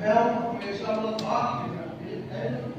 Wel, we zullen dat maken. En